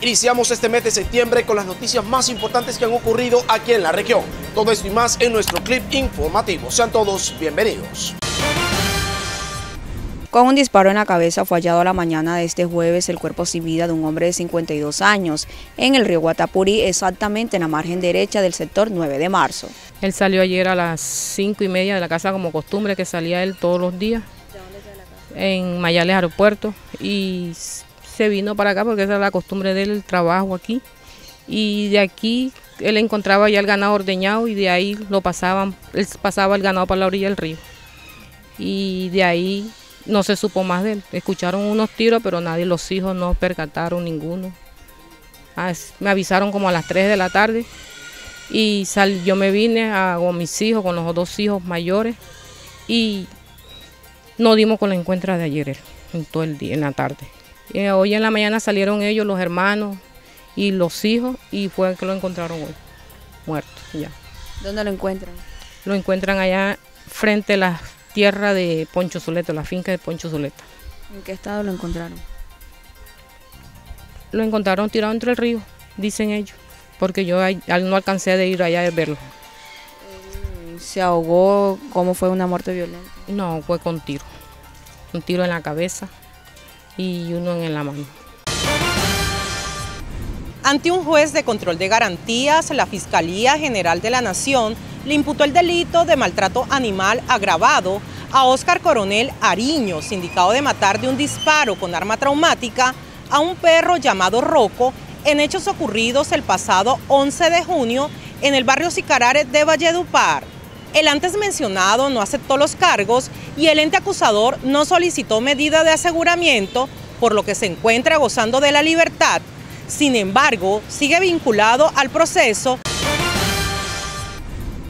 Iniciamos este mes de septiembre con las noticias más importantes que han ocurrido aquí en la región. Todo esto y más en nuestro clip informativo. Sean todos bienvenidos. Con un disparo en la cabeza fue hallado a la mañana de este jueves el cuerpo sin vida de un hombre de 52 años en el río Guatapurí, exactamente en la margen derecha del sector 9 de marzo. Él salió ayer a las 5 y media de la casa como costumbre que salía él todos los días. ¿De dónde sale la casa? En Mayales Aeropuerto y se vino para acá porque esa es la costumbre del trabajo aquí. Y de aquí él encontraba ya el ganado ordeñado y de ahí lo pasaban, él pasaba el ganado para la orilla del río. Y de ahí no se supo más de él. Escucharon unos tiros, pero nadie, los hijos no percataron ninguno. Me avisaron como a las 3 de la tarde y sal, yo me vine con mis hijos, con los dos hijos mayores y no dimos con la encuentra de ayer en todo el día, en la tarde. Y hoy en la mañana salieron ellos, los hermanos y los hijos y fue que lo encontraron hoy, muerto ya. ¿Dónde lo encuentran? Lo encuentran allá frente a las tierra de Poncho Zuleta, la finca de Poncho Zuleta. ¿En qué estado lo encontraron? Lo encontraron tirado entre el río, dicen ellos, porque yo no alcancé de ir allá a verlo. ¿Se ahogó? ¿Cómo fue una muerte violenta? No, fue con tiro. Un tiro en la cabeza y uno en la mano. Ante un juez de control de garantías, la Fiscalía General de la Nación le imputó el delito de maltrato animal agravado a Óscar Coronel Ariño, sindicado de matar de un disparo con arma traumática a un perro llamado Roco en hechos ocurridos el pasado 11 de junio en el barrio Sicarares de Valledupar. El antes mencionado no aceptó los cargos y el ente acusador no solicitó medida de aseguramiento, por lo que se encuentra gozando de la libertad. Sin embargo, sigue vinculado al proceso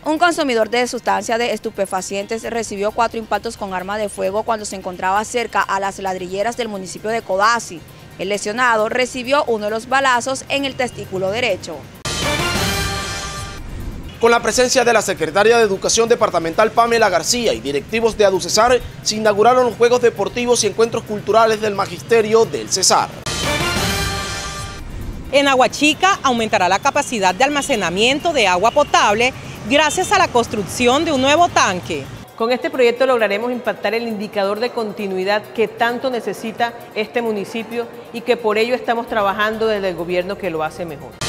un consumidor de sustancias de estupefacientes recibió cuatro impactos con arma de fuego cuando se encontraba cerca a las ladrilleras del municipio de Codazzi. El lesionado recibió uno de los balazos en el testículo derecho. Con la presencia de la secretaria de Educación Departamental Pamela García y directivos de ADUCESAR, se inauguraron los Juegos Deportivos y Encuentros Culturales del Magisterio del Cesar. En Aguachica aumentará la capacidad de almacenamiento de agua potable gracias a la construcción de un nuevo tanque. Con este proyecto lograremos impactar el indicador de continuidad que tanto necesita este municipio y que por ello estamos trabajando desde el gobierno que lo hace mejor.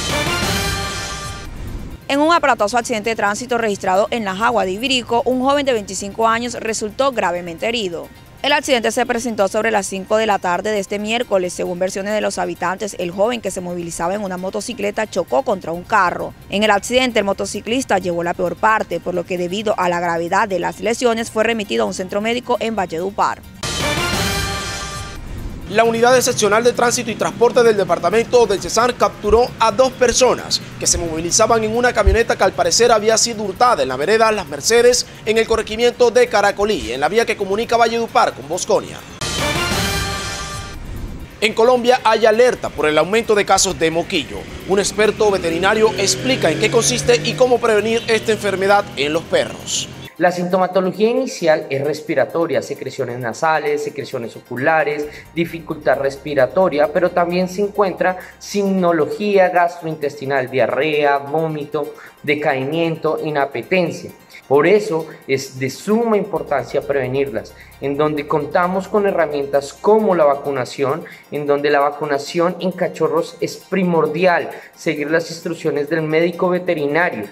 En un aparatoso accidente de tránsito registrado en la Jagua de Ibirico, un joven de 25 años resultó gravemente herido. El accidente se presentó sobre las 5 de la tarde de este miércoles. Según versiones de los habitantes, el joven que se movilizaba en una motocicleta chocó contra un carro. En el accidente, el motociclista llevó la peor parte, por lo que debido a la gravedad de las lesiones fue remitido a un centro médico en Valledupar. La Unidad Excepcional de Tránsito y Transporte del Departamento del Cesar capturó a dos personas que se movilizaban en una camioneta que al parecer había sido hurtada en la vereda Las Mercedes en el corregimiento de Caracolí, en la vía que comunica Valledupar con Bosconia. En Colombia hay alerta por el aumento de casos de moquillo. Un experto veterinario explica en qué consiste y cómo prevenir esta enfermedad en los perros. La sintomatología inicial es respiratoria, secreciones nasales, secreciones oculares, dificultad respiratoria, pero también se encuentra sinología gastrointestinal, diarrea, vómito, decaimiento, inapetencia. Por eso es de suma importancia prevenirlas, en donde contamos con herramientas como la vacunación, en donde la vacunación en cachorros es primordial, seguir las instrucciones del médico veterinario.